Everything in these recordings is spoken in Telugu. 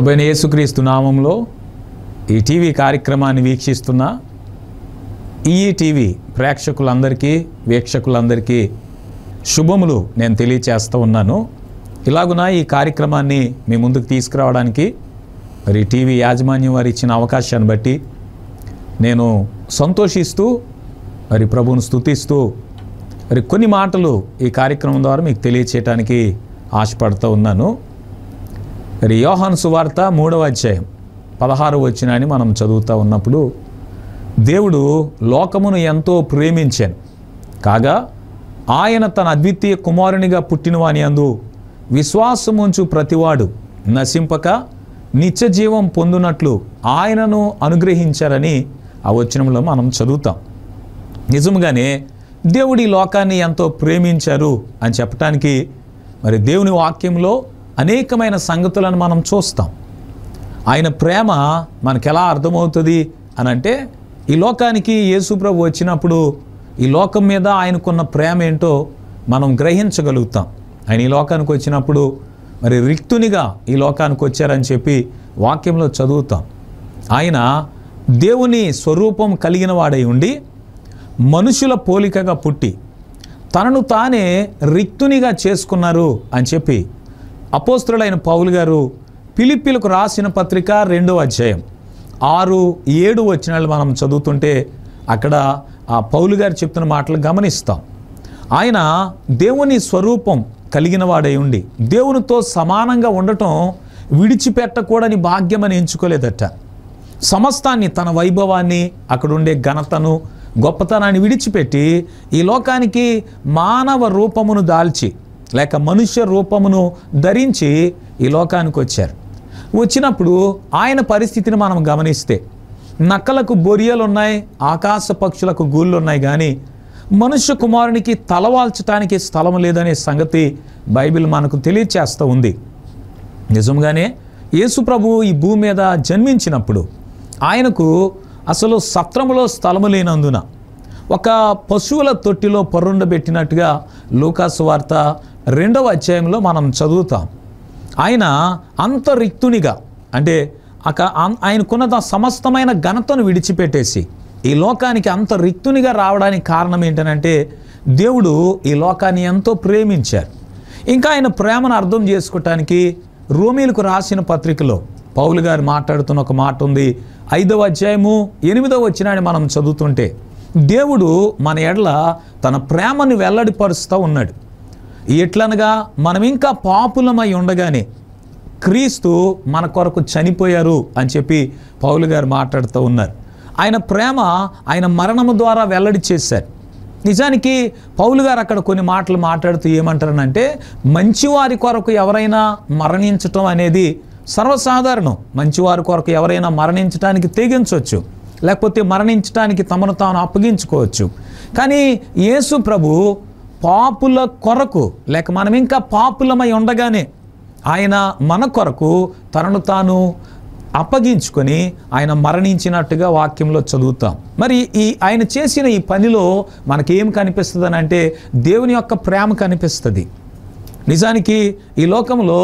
ప్రభైన యేసుక్రీస్తు నామంలో ఈ టీవీ కార్యక్రమాన్ని వీక్షిస్తున్న ఈ టీవీ ప్రేక్షకులందరికీ వీక్షకులందరికీ శుభములు నేను తెలియచేస్తూ ఉన్నాను. ఇలాగున ఈ కార్యక్రమాన్ని మీ ముందుకు తీసుకురావడానికి మరి టీవీ యాజమాన్యం వారు ఇచ్చిన అవకాశాన్ని బట్టి నేను సంతోషిస్తూ మరి ప్రభువును స్తుతిస్తూ మరి కొన్ని మాటలు ఈ కార్యక్రమం ద్వారా మీకు తెలియచేయటానికి ఆశపడుతూ ఉన్నాను. మరి సువార్త మూడవ అధ్యాయం పదహారు వచ్చినాన్ని మనం చదువుతూ ఉన్నప్పుడు దేవుడు లోకమును ఎంతో ప్రేమించాను. కాగా ఆయన తన అద్వితీయ కుమారునిగా పుట్టినవాని అందు విశ్వాసముంచు ప్రతివాడు నశింపక నిత్య జీవం పొందునట్లు ఆయనను అనుగ్రహించారని ఆ వచనంలో మనం చదువుతాం. నిజంగానే దేవుడి లోకాన్ని ఎంతో ప్రేమించారు అని చెప్పటానికి మరి దేవుని వాక్యంలో అనేకమైన సంగతులను మనం చూస్తాం. ఆయన ప్రేమ మనకు ఎలా అర్థమవుతుంది అని అంటే ఈ లోకానికి యేసుప్రభు వచ్చినప్పుడు ఈ లోకం మీద ఆయనకున్న ప్రేమ ఏంటో మనం గ్రహించగలుగుతాం. ఆయన ఈ లోకానికి వచ్చినప్పుడు మరి రిక్తునిగా ఈ లోకానికి వచ్చారని చెప్పి వాక్యంలో చదువుతాం. ఆయన దేవుని స్వరూపం కలిగిన వాడై ఉండి మనుషుల పోలికగా పుట్టి తనను తానే రిక్తునిగా చేసుకున్నారు అని చెప్పి అపోస్తుడైన పౌలు గారు పిలిపిలకు రాసిన పత్రిక రెండో అధ్యాయం. ఆరు ఏడు వచ్చినాళ్ళు మనం చదువుతుంటే అక్కడ ఆ పౌలు గారు చెప్తున్న మాటలు గమనిస్తాం. ఆయన దేవుని స్వరూపం కలిగిన వాడై ఉండి దేవునితో సమానంగా ఉండటం విడిచిపెట్టకూడని భాగ్యమని ఎంచుకోలేదట. సమస్తాన్ని తన వైభవాన్ని అక్కడుండే ఘనతను గొప్పతనాన్ని విడిచిపెట్టి ఈ లోకానికి మానవ రూపమును దాల్చి లేక మనుష్య రూపమును ధరించి ఈ లోకానికి వచ్చారు. వచ్చినప్పుడు ఆయన పరిస్థితిని మనం గమనిస్తే నక్కలకు బొరియలు ఉన్నాయి ఆకాశ పక్షులకు గూళ్ళు ఉన్నాయి కానీ మనుష్య కుమారునికి తలవాల్చటానికి స్థలం లేదనే సంగతి బైబిల్ మనకు తెలియచేస్తూ ఉంది. నిజంగానే యేసు ప్రభు ఈ భూమి మీద జన్మించినప్పుడు ఆయనకు అసలు సత్రములో స్థలము లేనందున ఒక పశువుల తొట్టిలో పొర్రుండబెట్టినట్టుగా లూకాసు వార్త రెండవ అధ్యాయంలో మనం చదువుతాం. ఆయన అంతరిక్తునిగా అంటే అక ఆయనకున్న సమస్తమైన ఘనతను విడిచిపెట్టేసి ఈ లోకానికి అంత రిక్తునిగా రావడానికి కారణం ఏంటనంటే దేవుడు ఈ లోకాన్ని ఎంతో ప్రేమించారు. ఇంకా ఆయన ప్రేమను అర్థం చేసుకోవటానికి రోమీలకు రాసిన పత్రికలో పౌలు గారు మాట్లాడుతున్న ఒక మాట ఉంది. ఐదవ అధ్యాయము ఎనిమిదవ వచ్చినాన్ని మనం చదువుతుంటే దేవుడు మన ఎడల తన ప్రేమను వెల్లడిపరుస్తూ ఉన్నాడు. ఎట్లనగా మనం ఇంకా పాపులమై ఉండగానే క్రీస్తు మన కొరకు చనిపోయారు అని చెప్పి పౌలు గారు మాట్లాడుతూ ఉన్నారు. ఆయన ప్రేమ ఆయన మరణము ద్వారా వెల్లడి చేశారు. నిజానికి పౌలు గారు అక్కడ కొన్ని మాటలు మాట్లాడుతూ ఏమంటారనంటే మంచివారి కొరకు ఎవరైనా మరణించటం అనేది సర్వసాధారణం. మంచివారి కొరకు ఎవరైనా మరణించడానికి తెగించవచ్చు లేకపోతే మరణించడానికి తమను తాను అప్పగించుకోవచ్చు. కానీ యేసు ప్రభు పాపుల కొరకు లేక మనం ఇంకా పాపులమై ఉండగానే ఆయన మన కొరకు తనను తాను అప్పగించుకొని ఆయన మరణించినట్టుగా వాక్యంలో చదువుతాం. మరి ఈ ఆయన చేసిన ఈ పనిలో మనకేం కనిపిస్తుంది అని అంటే దేవుని యొక్క ప్రేమ కనిపిస్తుంది. నిజానికి ఈ లోకంలో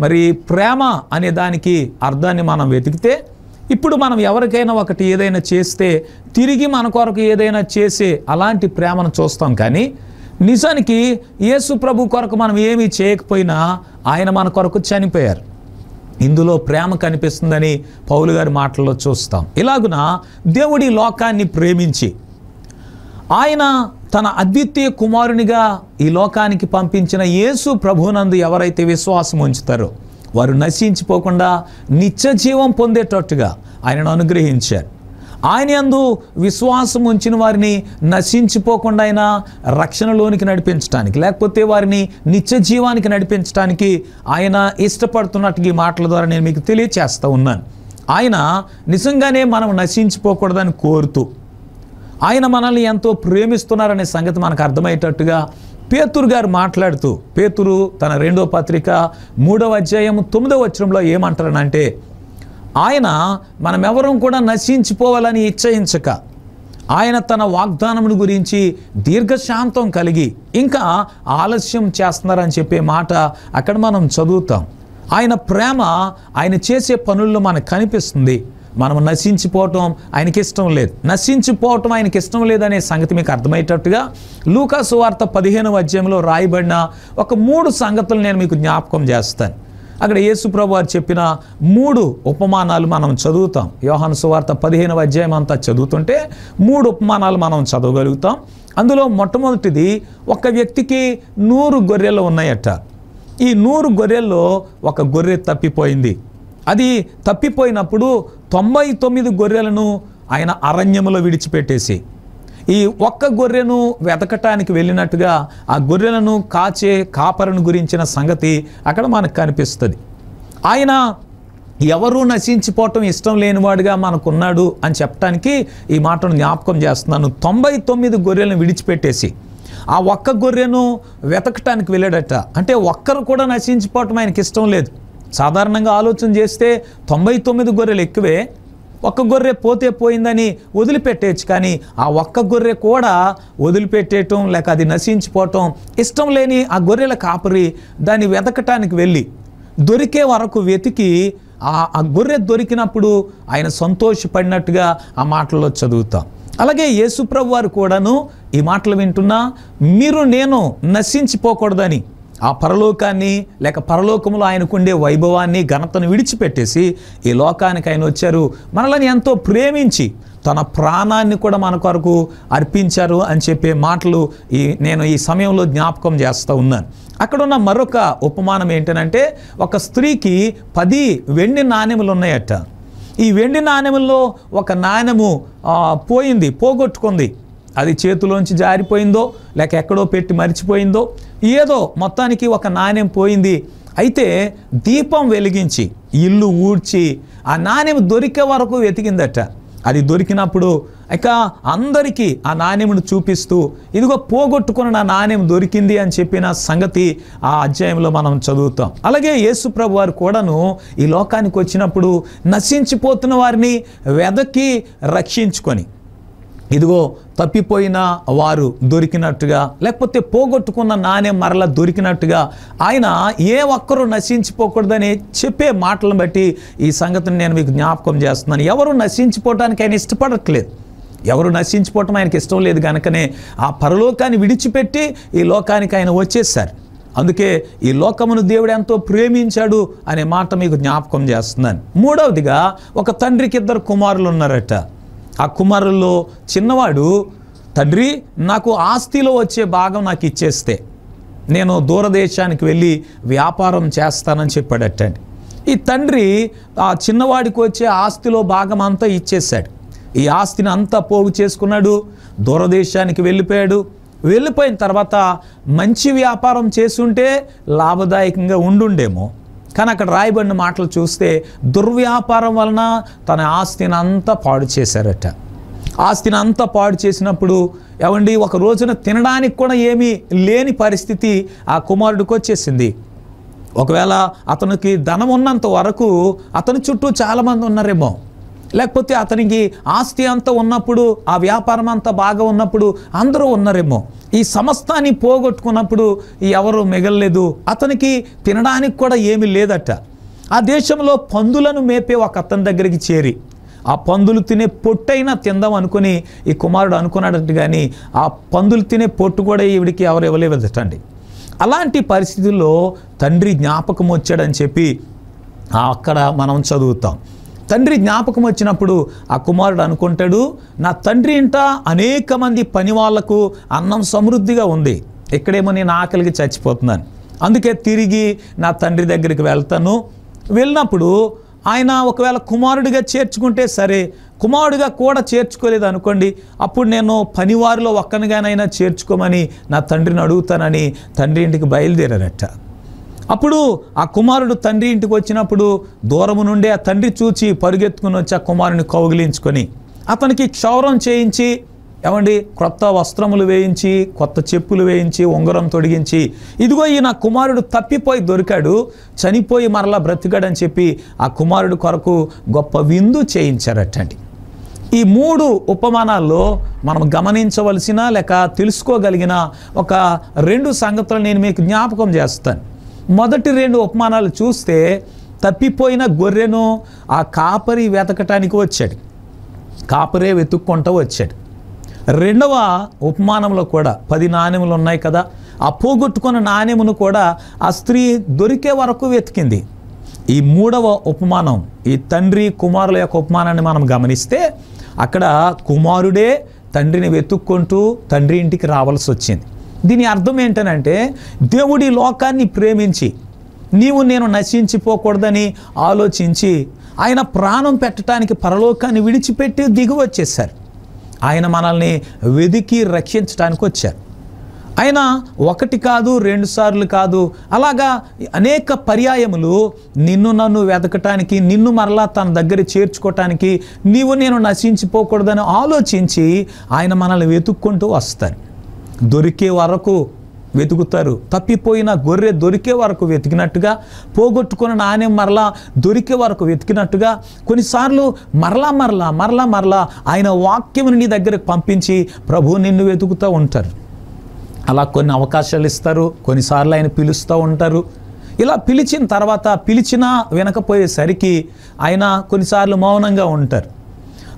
మరి ప్రేమ అనే దానికి అర్థాన్ని మనం వెతికితే ఇప్పుడు మనం ఎవరికైనా ఒకటి ఏదైనా చేస్తే తిరిగి మన కొరకు ఏదైనా చేసే అలాంటి ప్రేమను చూస్తాం. కానీ నిజానికి యేసు ప్రభు కొరకు మనం ఏమీ చేయకపోయినా ఆయన మన కొరకు చనిపోయారు. ఇందులో ప్రేమ కనిపిస్తుందని పౌలు గారి మాటల్లో చూస్తాం. ఇలాగున దేవుడి లోకాన్ని ప్రేమించి ఆయన తన అద్వితీయ కుమారునిగా ఈ లోకానికి పంపించిన యేసు ప్రభునందు ఎవరైతే విశ్వాసం ఉంచుతారో వారు నశించిపోకుండా నిత్య జీవం పొందేటట్టుగా ఆయనను అనుగ్రహించారు. ఆయన యందు విశ్వాసం ఉంచిన వారిని నశించిపోకుండా ఆయన రక్షణలోనికి నడిపించడానికి లేకపోతే వారిని నిత్య జీవానికి నడిపించడానికి ఆయన ఇష్టపడుతున్నట్టు ఈ మాటల ద్వారా నేను మీకు తెలియచేస్తూ ఉన్నాను. ఆయన నిజంగానే మనం నశించిపోకూడదని కోరుతూ ఆయన మనల్ని ఎంతో ప్రేమిస్తున్నారనే సంగతి మనకు అర్థమయ్యేటట్టుగా పేతురు గారు మాట్లాడుతూ పేతురు తన రెండో పత్రిక మూడవ అధ్యాయం తొమ్మిదవ వచ్చరంలో ఏమంటారనంటే ఆయన మనమెవరం కూడా నశించిపోవాలని ఇచ్చయించక ఆయన తన వాగ్దానమును గురించి దీర్ఘశాంతం కలిగి ఇంకా ఆలస్యం చేస్తున్నారని చెప్పే మాట అక్కడ మనం చదువుతాం. ఆయన ప్రేమ ఆయన చేసే పనుల్లో మనకు కనిపిస్తుంది. మనం నశించిపోవటం ఆయనకి ఇష్టం లేదు. నశించిపోవటం ఆయనకి ఇష్టం లేదనే సంగతి మీకు అర్థమయ్యేటట్టుగా లూకాసు వార్త పదిహేనవ అధ్యాయంలో రాయబడిన ఒక మూడు సంగతులు నేను మీకు జ్ఞాపకం చేస్తాను. అక్కడ యేసుప్రభు వారు చెప్పిన మూడు ఉపమానాలు మనం చదువుతాం. యోహాను సువార్త పదిహేనవ అధ్యాయం అంతా చదువుతుంటే మూడు ఉపమానాలు మనం చదవగలుగుతాం. అందులో మొట్టమొదటిది ఒక వ్యక్తికి నూరు గొర్రెలు ఉన్నాయట. ఈ నూరు గొర్రెల్లో ఒక గొర్రె తప్పిపోయింది. అది తప్పిపోయినప్పుడు తొంభై తొమ్మిది గొర్రెలను ఆయన అరణ్యములో విడిచిపెట్టేసి ఈ ఒక్క గొర్రెను వెతకటానికి వెళ్ళినట్టుగా ఆ గొర్రెలను కాచే కాపరను గురించిన సంగతి అక్కడ మనకు కనిపిస్తుంది. ఆయన ఎవరూ నశించిపోవటం ఇష్టం లేనివాడుగా మనకున్నాడు అని చెప్పడానికి ఈ మాటను జ్ఞాపకం చేస్తున్నాను. తొంభై తొమ్మిది గొర్రెలను విడిచిపెట్టేసి ఆ ఒక్క గొర్రెను వెతకటానికి వెళ్ళాడట. అంటే ఒక్కరు కూడా నశించిపోవటం ఆయనకి ఇష్టం లేదు. సాధారణంగా ఆలోచన చేస్తే తొంభై తొమ్మిది గొర్రెలు ఎక్కువే. ఒక్క గొర్రె పోతే పోయిందని వదిలిపెట్టేయచ్చు కానీ ఆ ఒక్క గొర్రె కూడా వదిలిపెట్టేయటం లేక అది నశించిపోవటం ఇష్టం లేని ఆ గొర్రెల కాపరి దాన్ని వెతకటానికి వెళ్ళి దొరికే వరకు వెతికి ఆ ఆ గొర్రె దొరికినప్పుడు ఆయన సంతోషపడినట్టుగా ఆ మాటల్లో చదువుతాం. అలాగే యేసుప్రభు వారు కూడాను ఈ మాటలు వింటున్నా మీరు నేను నశించిపోకూడదని ఆ పరలోకాన్ని లేక పరలోకంలో ఆయనకుండే వైభవాన్ని ఘనతను విడిచిపెట్టేసి ఈ లోకానికి ఆయన వచ్చారు. మనల్ని ఎంతో ప్రేమించి తన ప్రాణాన్ని కూడా మన కొరకు అర్పించారు అని చెప్పే మాటలు ఈ నేను ఈ సమయంలో జ్ఞాపకం చేస్తూ ఉన్నాను. అక్కడ ఉన్న మరొక ఉపమానం ఏంటనంటే ఒక స్త్రీకి పది వెండి నాణెములు ఉన్నాయట. ఈ వెండి నాణ్యముల్లో ఒక నాణెము పోయింది పోగొట్టుకుంది. అది చేతిలోంచి జారిపోయిందో లేక ఎక్కడో పెట్టి మర్చిపోయిందో ఏదో మొత్తానికి ఒక నాణ్యం పోయింది. అయితే దీపం వెలిగించి ఇల్లు ఊడ్చి ఆ నాణ్యం దొరికే వరకు వెతికిందట. అది దొరికినప్పుడు ఇక అందరికీ ఆ నాణ్యమును చూపిస్తూ ఇదిగో పోగొట్టుకున్న నా నాణ్యం దొరికింది అని చెప్పిన సంగతి ఆ అధ్యాయంలో మనం చదువుతాం. అలాగే యేసు ప్రభు వారు కూడాను ఈ లోకానికి వచ్చినప్పుడు నశించిపోతున్న వారిని వెదకి రక్షించుకొని ఇదిగో తప్పిపోయిన వారు దొరికినట్టుగా లేకపోతే పోగొట్టుకున్న నాణ్యం మరలా దొరికినట్టుగా ఆయన ఏ ఒక్కరూ నశించిపోకూడదని చెప్పే మాటలను బట్టి ఈ సంగతిని నేను మీకు జ్ఞాపకం చేస్తున్నాను. ఎవరు నశించిపోవటానికి ఆయన ఇష్టపడట్లేదు. ఎవరు నశించిపోవటం ఆయనకి ఇష్టం లేదు కనుకనే ఆ పరలోకాన్ని విడిచిపెట్టి ఈ లోకానికి ఆయన వచ్చేసారు అందుకే ఈ లోకమును దేవుడు ఎంతో ప్రేమించాడు అనే మాట మీకు జ్ఞాపకం చేస్తున్నాను. మూడవదిగా ఒక తండ్రికి ఇద్దరు కుమారులు ఉన్నారట. ఆ కుమారుల్లో చిన్నవాడు తండ్రి నాకు ఆస్తిలో వచ్చే భాగం నాకు ఇచ్చేస్తే నేను దూరదేశానికి వెళ్ళి వ్యాపారం చేస్తానని చెప్పాడటండి. ఈ తండ్రి ఆ చిన్నవాడికి వచ్చే ఆస్తిలో భాగం అంతా ఇచ్చేశాడు. ఈ ఆస్తిని అంతా పోగు చేసుకున్నాడు దూరదేశానికి వెళ్ళిపోయాడు. వెళ్ళిపోయిన తర్వాత మంచి వ్యాపారం చేసుంటే లాభదాయకంగా ఉండుండేమో. కానీ అక్కడ రాయబడిన మాటలు చూస్తే దుర్వ్యాపారం వలన తన ఆస్తిని అంతా పాడు చేశారట. ఆస్తిని అంతా పాడు చేసినప్పుడు ఏమండి ఒక రోజున తినడానికి కూడా ఏమీ లేని పరిస్థితి ఆ కుమారుడికి వచ్చేసింది. ఒకవేళ అతనికి ధనం ఉన్నంత వరకు అతని చుట్టూ చాలామంది ఉన్నారేమో. లేకపోతే అతనికి ఆస్తి అంతా ఉన్నప్పుడు ఆ వ్యాపారం అంతా బాగా ఉన్నప్పుడు అందరూ ఉన్నారేమో. ఈ సమస్తాన్ని పోగొట్టుకున్నప్పుడు ఎవరు మిగలలేదు. అతనికి తినడానికి కూడా ఏమీ లేదట. ఆ దేశంలో పందులను మేపే ఒక అతని దగ్గరికి చేరి ఆ పందులు తినే పొట్టైనా తిందాం అనుకుని ఈ కుమారుడు అనుకున్నాడట కానీ ఆ పందులు తినే పొట్టు కూడా ఈవిడికి ఎవరు ఇవ్వలేదటండి అలాంటి పరిస్థితుల్లో తండ్రి జ్ఞాపకం వచ్చాడని చెప్పి అక్కడ మనం చదువుతాం. తండ్రి జ్ఞాపకం వచ్చినప్పుడు ఆ కుమారుడు అనుకుంటాడు నా తండ్రి ఇంట అనేక మంది పని వాళ్ళకు అన్నం సమృద్ధిగా ఉంది. ఇక్కడేమో నేను ఆకలికి చచ్చిపోతున్నాను. అందుకే తిరిగి నా తండ్రి దగ్గరికి వెళ్తాను. వెళ్ళినప్పుడు ఆయన ఒకవేళ కుమారుడిగా చేర్చుకుంటే సరే కుమారుడిగా కూడా చేర్చుకోలేదు అనుకోండి అప్పుడు నేను పనివారిలో ఒక్కనిగానైనా చేర్చుకోమని నా తండ్రిని అడుగుతానని తండ్రి ఇంటికి బయలుదేరారట. అప్పుడు ఆ కుమారుడు తండ్రి ఇంటికి వచ్చినప్పుడు దూరము నుండి ఆ తండ్రి చూచి పరుగెత్తుకుని వచ్చి ఆ కుమారుని కౌగిలించుకొని అతనికి క్షౌరం చేయించి ఏమండి కొత్త వస్త్రములు వేయించి కొత్త చెప్పులు వేయించి ఉంగరం తొడిగించి ఇదిగో ఈ నా కుమారుడు తప్పిపోయి దొరికాడు చనిపోయి మరలా బ్రతికాడని చెప్పి ఆ కుమారుడు కొరకు గొప్ప విందు చేయించారటండి. ఈ మూడు ఉపమానాల్లో మనం గమనించవలసిన లేక తెలుసుకోగలిగిన ఒక రెండు సంగతులు నేను మీకు జ్ఞాపకం చేస్తాను. మొదటి రెండు ఉపమానాలు చూస్తే తప్పిపోయిన గొర్రెను ఆ కాపరి వెతకటానికి వచ్చాడు. కాపరే వెతుక్కుంటూ వచ్చాడు. రెండవ ఉపమానంలో కూడా పది నాణ్యములు ఉన్నాయి కదా ఆ పోగొట్టుకున్న నాణ్యమును కూడా ఆ స్త్రీ దొరికే వరకు వెతికింది. ఈ మూడవ ఉపమానం ఈ తండ్రి కుమారుల యొక్క ఉపమానాన్ని మనం గమనిస్తే అక్కడ కుమారుడే తండ్రిని వెతుక్కుంటూ తండ్రి ఇంటికి రావాల్సి వచ్చింది. దీని అర్థం ఏంటనంటే దేవుడి లోకాన్ని ప్రేమించి నీవు నేను నశించిపోకూడదని ఆలోచించి ఆయన ప్రాణం పెట్టడానికి పరలోకాన్ని విడిచిపెట్టి దిగి వచ్చేసారు ఆయన మనల్ని వెదికి రక్షించడానికి వచ్చారు. ఆయన ఒకటి కాదు రెండు సార్లు కాదు అలాగా అనేక పర్యాయములు నిన్ను నన్ను వెతకటానికి నిన్ను మరలా తన దగ్గర చేర్చుకోవటానికి నీవు నేను నశించిపోకూడదని ఆలోచించి ఆయన మనల్ని వెతుక్కుంటూ వస్తారు. దొరికే వరకు వెతుకుతారు. తప్పిపోయిన గొర్రె దొరికే వరకు వెతికినట్టుగా పోగొట్టుకున్న నాణ్యం మరలా దొరికే వరకు వెతికినట్టుగా కొన్నిసార్లు మరలా మరలా మరలా మరలా ఆయన వాక్యం నీ దగ్గరకు పంపించి ప్రభు నిన్ను వెతుకుతూ ఉంటారు. అలా కొన్ని అవకాశాలు ఇస్తారు కొన్నిసార్లు ఆయన పిలుస్తూ ఉంటారు. ఇలా పిలిచిన తర్వాత పిలిచినా వినకపోయేసరికి ఆయన కొన్నిసార్లు మౌనంగా ఉంటారు.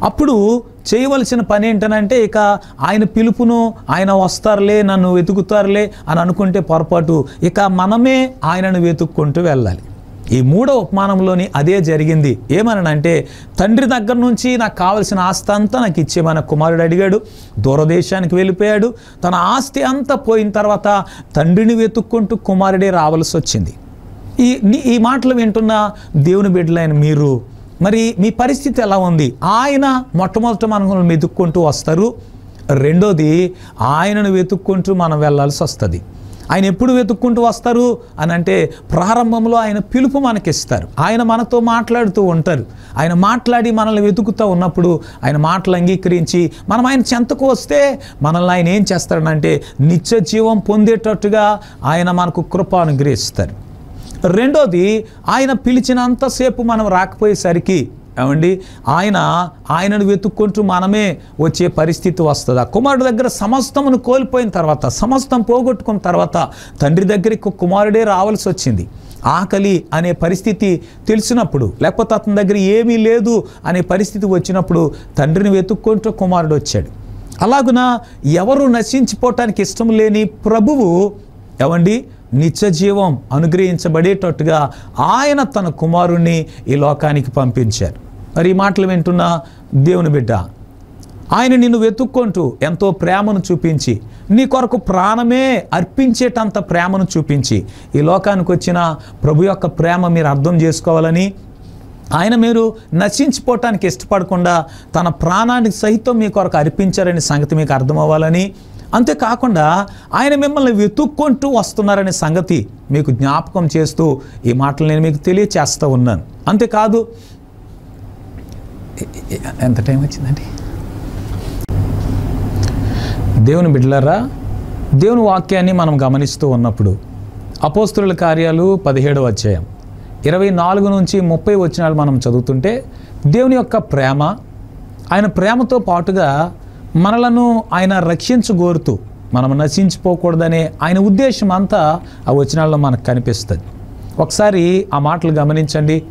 అప్పుడు చేయవలసిన పని ఏంటనంటే ఇక ఆయన పిలుపును ఆయన వస్తారులే నన్ను వెతుకుతారులే అని అనుకుంటే పొరపాటు. ఇక మనమే ఆయనను వెతుక్కుంటూ వెళ్ళాలి. ఈ మూడో ఉపమానంలోని అదే జరిగింది. ఏమనంటే తండ్రి దగ్గర నుంచి నాకు కావలసిన ఆస్తి అంతా నాకు ఇచ్చే మన కుమారుడు అడిగాడు దూరదేశానికి వెళ్ళిపోయాడు. తన ఆస్తి అంతా పోయిన తర్వాత తండ్రిని వెతుక్కుంటూ కుమారుడే రావాల్సి వచ్చింది. ఈ ఈ మాటలు వింటున్న దేవుని బిడ్డలైన మీరు మరి మీ పరిస్థితి ఎలా ఉంది? ఆయన మొట్టమొదట మనల్ని వెతుక్కుంటూ వస్తారు. రెండోది ఆయనను వెతుక్కుంటూ మనం వెళ్ళాల్సి వస్తుంది. ఆయన ఎప్పుడు వెతుక్కుంటూ వస్తారు? అని అంటే ప్రారంభంలో ఆయన పిలుపు మనకిస్తారు. ఆయన మనతో మాట్లాడుతూ ఉంటారు. ఆయన మాట్లాడి మనల్ని వెతుకుతూ ఉన్నప్పుడు ఆయన మాటలు అంగీకరించి మనం ఆయన చెంతకు వస్తే మనల్ని ఆయన ఏం చేస్తాడంటే నిత్య జీవం పొందేటట్టుగా ఆయన మనకు కృప అనుగ్రహిస్తారు రెండోది ఆయన పిలిచినంతసేపు మనం రాకపోయేసరికి ఏమండి? ఆయన ఆయనను వెతుక్కుంటూ మనమే వచ్చే పరిస్థితి వస్తుంది? ఆ కుమారుడు దగ్గర సమస్తమును కోల్పోయిన తర్వాత సమస్తం పోగొట్టుకున్న తర్వాత తండ్రి దగ్గరికి కుమారుడే రావాల్సి వచ్చింది. ఆకలి అనే పరిస్థితి తెలిసినప్పుడు లేకపోతే అతని దగ్గర ఏమీ లేదు అనే పరిస్థితి వచ్చినప్పుడు తండ్రిని వెతుక్కుంటూ కుమారుడు వచ్చాడు. అలాగున ఎవరు నశించిపోవటానికి ఇష్టం లేని ప్రభువు ఏమండి? నిత్య జీవం అనుగ్రహించబడేటట్టుగా ఆయన తన కుమారుణ్ణి ఈ లోకానికి పంపించారు. మరి ఈ మాటలు వింటున్న దేవుని బిడ్డ ఆయన నిన్ను వెతుక్కుంటూ ఎంతో ప్రేమను చూపించి నీ కొరకు ప్రాణమే అర్పించేటంత ప్రేమను చూపించి ఈ లోకానికి వచ్చిన ప్రభు యొక్క ప్రేమ మీరు అర్థం చేసుకోవాలని ఆయన మీరు నశించిపోవటానికి ఇష్టపడకుండా తన ప్రాణానికి సహితం మీ కొరకు అర్పించారనే సంగతి మీకు అర్థమవ్వాలని అంతేకాకుండా ఆయన మిమ్మల్ని వెతుక్కుంటూ వస్తున్నారనే సంగతి మీకు జ్ఞాపకం చేస్తూ ఈ మాటలు నేను మీకు తెలియచేస్తూ ఉన్నాను. అంతేకాదు ఎంత టైం వచ్చిందండి? దేవుని బిడ్డలారా దేవుని వాక్యాన్ని మనం గమనిస్తూ ఉన్నప్పుడు అపోస్తుల కార్యాలు పదిహేడవ అధ్యాయం ఇరవై నాలుగు నుంచి ముప్పై వచ్చినాలు మనం చదువుతుంటే దేవుని యొక్క ప్రేమ ఆయన ప్రేమతో పాటుగా మనలను ఆయన రక్షించగోరుతూ మనం నశించిపోకూడదనే ఆయన ఉద్దేశం అంతా ఆ వచనాల్లో మనకు కనిపిస్తుంది. ఒకసారి ఆ మాటలు గమనించండి.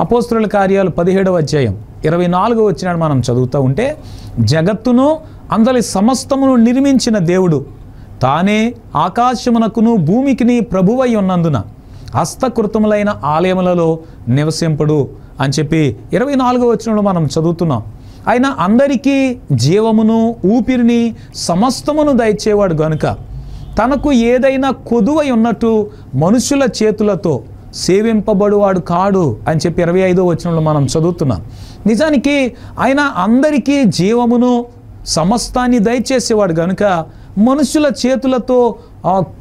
అపోస్తుల కార్యాలు పదిహేడవ అధ్యాయం ఇరవై నాలుగో వచ్చినాడు మనం చదువుతూ ఉంటే జగత్తును అందరి సమస్తమును నిర్మించిన దేవుడు తానే ఆకాశమునకును భూమికిని ప్రభువై ఉన్నందున హస్తకృతములైన ఆలయములలో నివసింపడు అని చెప్పి ఇరవై నాలుగో వచనంలో మనం చదువుతున్నాం. ఆయన అందరికీ జీవమును ఊపిరిని సమస్తమును దయచేవాడు గనుక తనకు ఏదైనా కొదువై ఉన్నట్టు మనుషుల చేతులతో సేవింపబడువాడు కాడు అని చెప్పి ఇరవై ఐదో వచనంలో మనం చదువుతున్నాం. నిజానికి ఆయన అందరికీ జీవమును సమస్తాన్ని దయచేసేవాడు కనుక మనుషుల చేతులతో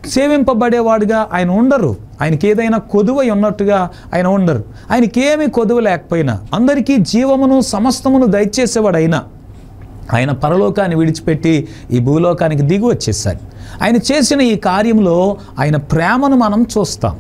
సేవింపబడేవాడుగా ఆయన ఉండరు. ఆయనకి ఏదైనా కొదువై ఉన్నట్టుగా ఆయన ఉండరు. ఆయనకి కొదువ లేకపోయినా అందరికీ జీవమును సమస్తమును దయచేసేవాడు అయినా ఆయన పరలోకాన్ని విడిచిపెట్టి ఈ భూలోకానికి దిగి వచ్చేసారు ఆయన చేసిన ఈ కార్యంలో ఆయన ప్రేమను మనం చూస్తాం.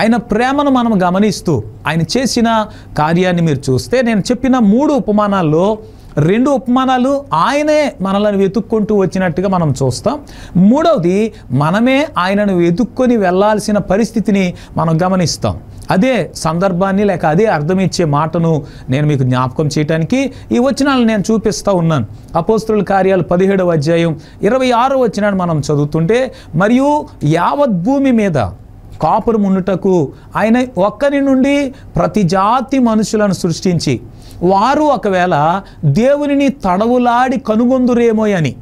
ఆయన ప్రేమను మనం గమనిస్తూ ఆయన చేసిన కార్యాన్ని మీరు చూస్తే నేను చెప్పిన మూడు ఉపమానాల్లో రెండు ఉపమానాలు ఆయనే మనల్ని వెతుక్కుంటూ వచ్చినట్టుగా మనం చూస్తాం. మూడవది మనమే ఆయనను వెతుక్కొని వెళ్ళాల్సిన పరిస్థితిని మనం గమనిస్తాం. అదే సందర్భాన్ని లేక అదే అర్థమిచ్చే మాటను నేను మీకు జ్ఞాపకం చేయడానికి ఈ వచనాలను నేను చూపిస్తూ ఉన్నాను. అపోస్తుల కార్యాలు పదిహేడవ అధ్యాయం ఇరవై ఆరో వచనాన్ని మనం చదువుతుంటే మరియు యావత్ భూమి మీద కాపురం ఉండుటకు. ఆయన ఒక్కరి నుండి ప్రతి జాతి మనుషులను సృష్టించి వారు ఒకవేళ దేవునిని తడవులాడి కనుగొందురేమో అని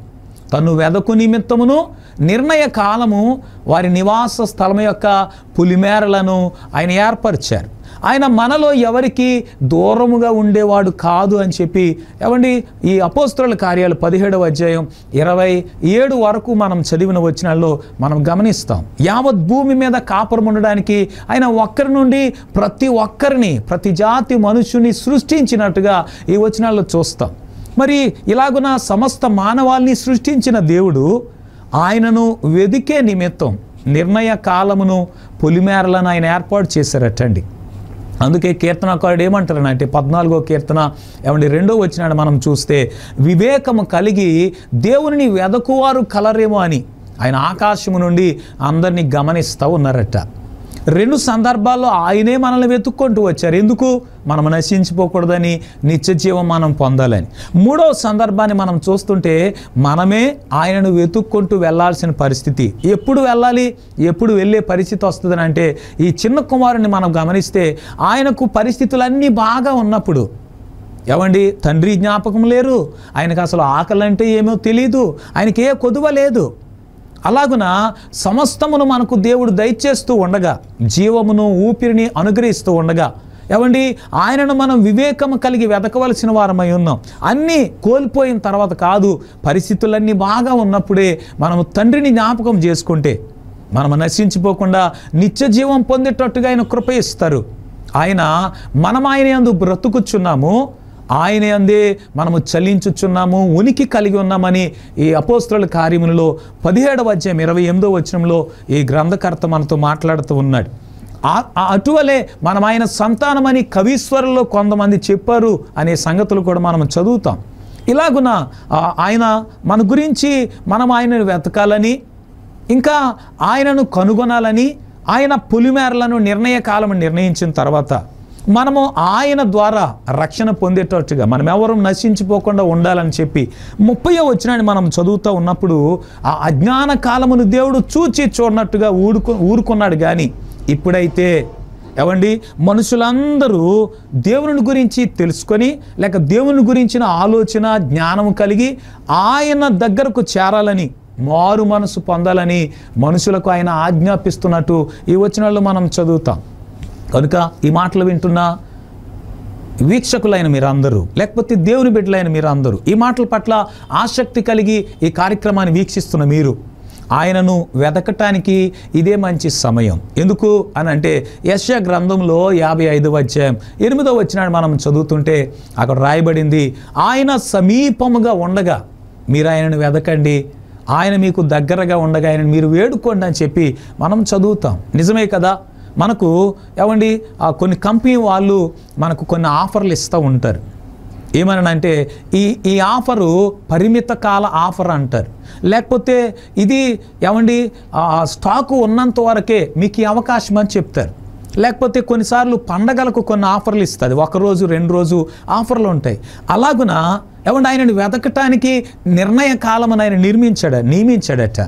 తను వెదకు నిమిత్తమును నిర్ణయ కాలము వారి నివాస స్థలం యొక్క పులిమేరలను ఆయన ఏర్పరిచారు. ఆయన మనలో ఎవరికి దూరముగా ఉండేవాడు కాదు అని చెప్పి ఏమండి ఈ అపోస్త్రల కార్యాలు పదిహేడవ అధ్యాయం ఇరవై ఏడు వరకు మనం చదివిన వచనాల్లో మనం గమనిస్తాం. యావత్ భూమి మీద కాపురం ఉండడానికి ఆయన ఒక్కరి నుండి ప్రతి ఒక్కరిని ప్రతి జాతి మనుషుని సృష్టించినట్టుగా ఈ వచనాల్లో చూస్తాం. మరి ఇలాగున సమస్త మానవాల్ని సృష్టించిన దేవుడు ఆయనను వెదికే నిమిత్తం నిర్ణయ కాలమును పొలిమేరలను ఆయన ఏర్పాటు చేశారటండి. అందుకే కీర్తనకారుడు ఏమంటారనంటే పద్నాలుగో కీర్తన ఏమండి రెండో వచ్చినాడు మనం చూస్తే వివేకము కలిగి దేవుని వెదకువారు కలరేమో అని ఆయన ఆకాశము నుండి అందరినీ గమనిస్తూ ఉన్నారట. రెండు సందర్భాల్లో ఆయనే మనల్ని వెతుక్కుంటూ వచ్చారు. ఎందుకు? మనం నశించిపోకూడదని నిత్య జీవం మనం పొందాలని. మూడవ సందర్భాన్ని మనం చూస్తుంటే మనమే ఆయనను వెతుక్కుంటూ వెళ్ళాల్సిన పరిస్థితి. ఎప్పుడు వెళ్ళాలి? ఎప్పుడు వెళ్ళే పరిస్థితి వస్తుందని అంటే ఈ చిన్న కుమారుని మనం గమనిస్తే ఆయనకు పరిస్థితులన్నీ బాగా ఉన్నప్పుడు. ఏమండి? తండ్రి జ్ఞాపకం లేరు. ఆయనకు అసలు ఆకలి అంటే ఏమో తెలియదు ఆయనకి ఏ కొదువ లేదు. అలాగున సమస్తమును మనకు దేవుడు దయచేస్తూ ఉండగా జీవమును ఊపిరిని అనుగ్రహిస్తూ ఉండగా ఏమండి? ఆయనను మనం వివేకము కలిగి వెతకవలసిన వారమై ఉన్నాం. అన్నీ కోల్పోయిన తర్వాత కాదు పరిస్థితులన్నీ బాగా ఉన్నప్పుడే మనము తండ్రిని జ్ఞాపకం చేసుకుంటే మనం నశించిపోకుండా నిత్య జీవం పొందేటట్టుగా ఆయన కృప ఇస్తారు. ఆయన మనం ఆయన బ్రతుకుచున్నాము ఆయన అందే మనము చలించుచున్నాము ఉనికి కలిగి ఉన్నామని ఈ అపోస్తుల కార్యములలో పదిహేడవ అధ్యాయం ఇరవై ఎనిమిదో వచనంలో ఈ గ్రంథకర్త మనతో మాట్లాడుతూ ఉన్నాడు. అటువలే మనం ఆయన సంతానమని కవీశ్వరుల్లో కొంతమంది చెప్పారు అనే సంగతులు కూడా మనం చదువుతాం. ఇలాగున ఆయన మన గురించి మనం ఆయనను వెతకాలని ఇంకా ఆయనను కనుగొనాలని ఆయన పులిమేరలను నిర్ణయ కాలం నిర్ణయించిన తర్వాత మనము ఆయన ద్వారా రక్షణ పొందేటట్టుగా మనం ఎవరు నశించిపోకుండా ఉండాలని చెప్పి ముప్పై వచ్చినాన్ని మనం చదువుతూ ఉన్నప్పుడు ఆ అజ్ఞాన కాలమును దేవుడు చూచి చూడనట్టుగా ఊడుకు ఊరుకున్నాడు కానీ ఇప్పుడైతే ఏమండి? మనుషులందరూ దేవుని గురించి తెలుసుకొని లేక దేవుని గురించిన ఆలోచన జ్ఞానం కలిగి ఆయన దగ్గరకు చేరాలని మారు మనసు పొందాలని మనుషులకు ఆయన ఆజ్ఞాపిస్తున్నట్టు ఈ వచనాల్లో మనం చదువుతాం. కనుక ఈ మాటలు వింటున్న వీక్షకులైన మీరందరూ లేకపోతే దేవుని బిడ్డలైన మీరందరూ ఈ మాటల పట్ల ఆసక్తి కలిగి ఈ కార్యక్రమాన్ని వీక్షిస్తున్న మీరు ఆయనను వెతకటానికి ఇదే మంచి సమయం. ఎందుకు అని అంటే యశ గ్రంథంలో యాభై ఐదవ అధ్యాయం ఎనిమిదవ వచ్చినాడు మనం చదువుతుంటే అక్కడ రాయబడింది ఆయన సమీపముగా ఉండగా మీరు ఆయనను వెతకండి ఆయన మీకు దగ్గరగా ఉండగా ఆయన మీరు వేడుకోండి అని చెప్పి మనం చదువుతాం. నిజమే కదా? మనకు ఏమండి కొన్ని కంపెనీ వాళ్ళు మనకు కొన్ని ఆఫర్లు ఇస్తూ ఉంటారు. ఏమనంటే ఈ ఈ ఆఫరు పరిమిత కాల ఆఫర్ అంటారు. లేకపోతే ఇది ఏమండి స్టాకు ఉన్నంత వరకే మీకు ఈ అవకాశం అని చెప్తారు. లేకపోతే కొన్నిసార్లు పండగలకు కొన్ని ఆఫర్లు ఇస్తుంది ఒకరోజు రెండు రోజు ఆఫర్లు ఉంటాయి. అలాగున ఏమంటే ఆయనను వెతకటానికి నిర్ణయ కాలం ఆయన నిర్మించాడ నియమించాడట?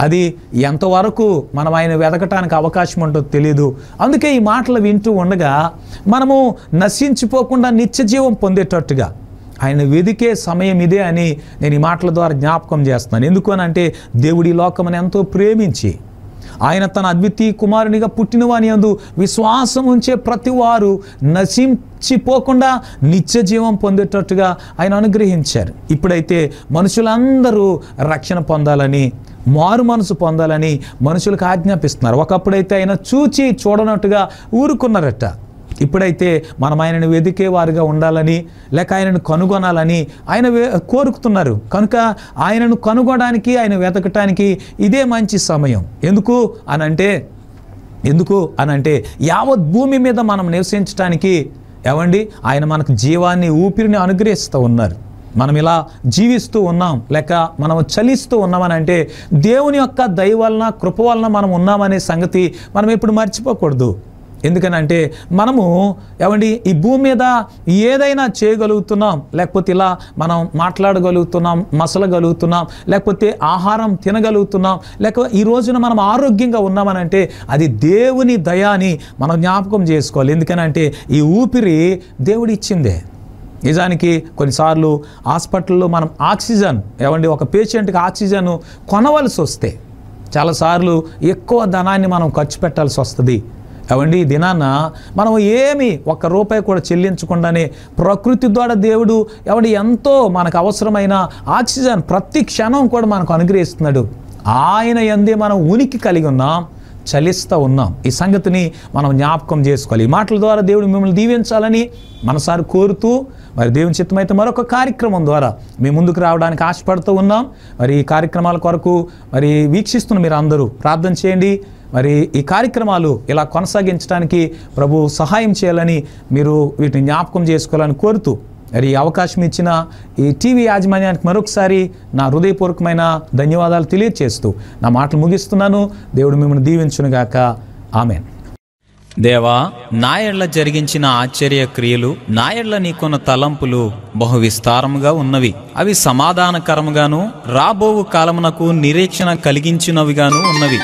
అది ఎంతవరకు మనం ఆయన వెతకటానికి అవకాశం ఉంటుందో తెలియదు అందుకే ఈ మాటలు వింటూ ఉండగా మనము నశించిపోకుండా నిత్య జీవం పొందేటట్టుగా ఆయన వెదికే సమయం ఇదే అని నేను ఈ మాటల ద్వారా జ్ఞాపకం చేస్తున్నాను. ఎందుకు అని అంటే దేవుడి లోకమని ఎంతో ప్రేమించి ఆయన తన అద్వితీయ కుమారునిగా పుట్టినవాని అందు విశ్వాసం ఉంచే ప్రతి వారు నశించిపోకుండా నిత్య జీవం పొందేటట్టుగా ఆయన అనుగ్రహించారు. ఇప్పుడైతే మనుషులందరూ రక్షణ పొందాలని మారు మనసు పొందాలని మనుషులకు ఆజ్ఞాపిస్తున్నారు. ఒకప్పుడైతే ఆయన చూచి చూడనట్టుగా ఊరుకున్నారట. ఇప్పుడైతే మనం ఆయనను వెదికే వారిగా ఉండాలని లేక ఆయనను కనుగొనాలని ఆయన వే- కోరుకుతున్నారు. కనుక ఆయనను కనుగొనడానికి ఆయన వెతకటానికి ఇదే మంచి సమయం. ఎందుకు అని అంటే ఎందుకు అని అంటే యావత్ భూమి మీద మనం నివసించడానికి ఏమండి? ఆయన మనకు జీవాన్ని ఊపిరిని అనుగ్రహిస్తూ ఉన్నారు. మనం ఇలా జీవిస్తూ ఉన్నాం లేక మనం చలిస్తూ ఉన్నామని అంటే దేవుని యొక్క దయ వలన కృప వలన మనం ఉన్నామనే సంగతి మనం ఎప్పుడు మర్చిపోకూడదు. ఎందుకనంటే మనము ఏమండి ఈ భూమి మీద ఏదైనా చేయగలుగుతున్నాం లేకపోతే ఇలా మనం మాట్లాడగలుగుతున్నాం మసలగలుగుతున్నాం లేకపోతే ఆహారం తినగలుగుతున్నాం లేక ఈ రోజున మనం ఆరోగ్యంగా ఉన్నామనంటే అది దేవుని దయాని మనం జ్ఞాపకం చేసుకోవాలి. ఎందుకనంటే ఈ ఊపిరి దేవుడిచ్చిందే. నిజానికి కొన్నిసార్లు హాస్పిటల్లో మనం ఆక్సిజన్ ఏమండి ఒక పేషెంట్కి ఆక్సిజన్ కొనవలసి వస్తే చాలాసార్లు ఎక్కువ ధనాన్ని మనం ఖర్చు పెట్టాల్సి వస్తుంది. ఏమండి ఈ దినాన మనం ఏమి ఒక్క రూపాయి కూడా చెల్లించకుండానే ప్రకృతి ద్వారా దేవుడు ఎవడి ఎంతో మనకు అవసరమైన ఆక్సిజన్ ప్రతి క్షణం కూడా మనకు అనుగ్రహిస్తున్నాడు. ఆయన ఎందే మనం ఉనికి కలిగి ఉన్నాం. చలిస్తూ ఉన్నాం. ఈ సంగతిని మనం జ్ఞాపకం చేసుకోవాలి. ఈ మాటల ద్వారా దేవుడు మిమ్మల్ని దీవించాలని మనసారి కోరుతూ మరి దేవుని చిత్తమైతే మరొక కార్యక్రమం ద్వారా మీ ముందుకు రావడానికి ఆశపడుతూ ఉన్నాం. మరి ఈ కార్యక్రమాల కొరకు మరి వీక్షిస్తున్న మీరు అందరూ ప్రార్థన చేయండి. మరి ఈ కార్యక్రమాలు ఇలా కొనసాగించడానికి ప్రభు సహాయం చేయాలని మీరు వీటిని జ్ఞాపకం చేసుకోవాలని కోరుతూ మరి ఈ అవకాశం ఇచ్చిన ఈ టీవీ యాజమాన్యానికి మరొకసారి నా హృదయపూర్వకమైన ధన్యవాదాలు తెలియజేస్తూ నా మాటలు ముగిస్తున్నాను. దేవుడు మిమ్మల్ని దీవించునుగాక. ఆమెన్. దేవా నాయళ్ళ జరిగించిన ఆశ్చర్య క్రియలు నాయళ్ళ నీకున్న తలంపులు బహు విస్తారముగా ఉన్నవి. అవి సమాధానకరముగాను రాబోవు కాలమునకు నిరీక్షణ కలిగించినవిగాను ఉన్నవి.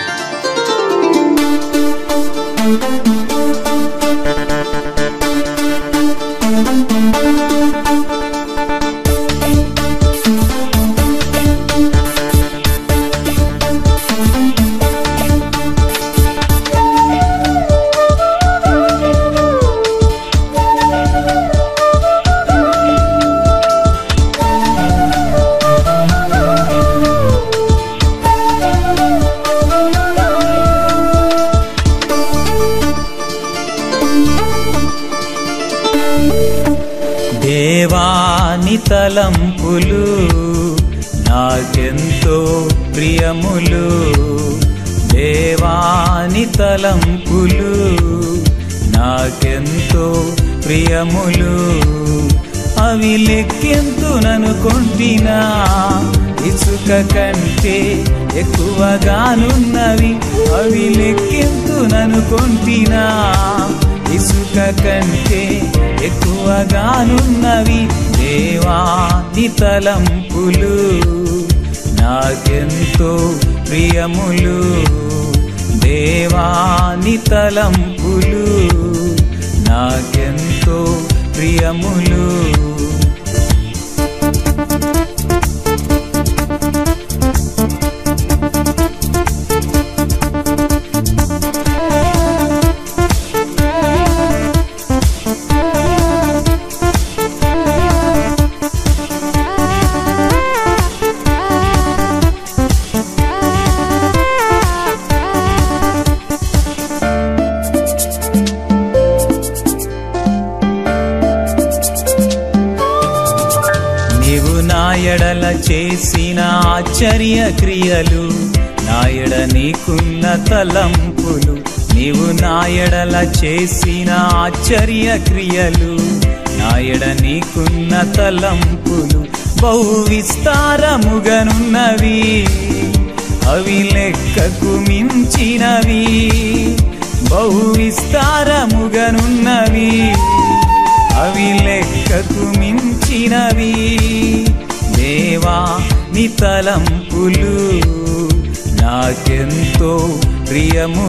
ఎక్కువగానున్నవి అవి లెక్కెంతుననుకొంటినా ఇసుక కంటే ఎక్కువగానున్నవి దేవాని తలంపులు నాకెంతో ప్రియములు. దేవాని తలంపులు నాకెంతో ప్రియములు. చేసిన ఆశ్చర్య క్రియలు నా ఎడ నీకున్న తలంపులు నీవు నా ఎడల చేసిన ఆశ్చర్య క్రియలు నా ఎడ నీకున్న తలంపులు బహు విస్తారముగనున్నవి అవి లెక్కకు మించినవి బహు విస్తారముగనున్నవి అవి లెక్కకు మించినవి. దేవా నీ తలంపులు నాకెంతో ప్రియము.